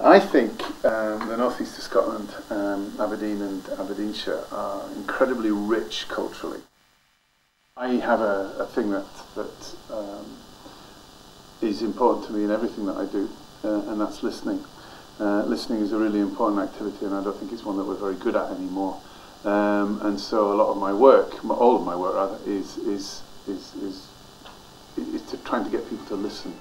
I think um, the northeast of Scotland, um, Aberdeen and Aberdeenshire, are incredibly rich culturally. I have a, a thing that that um, is important to me in everything that I do, uh, and that's listening. Uh, listening is a really important activity, and I don't think it's one that we're very good at anymore. Um, and so a lot of my work, all of my work rather, is is is is, is to trying to get people to listen.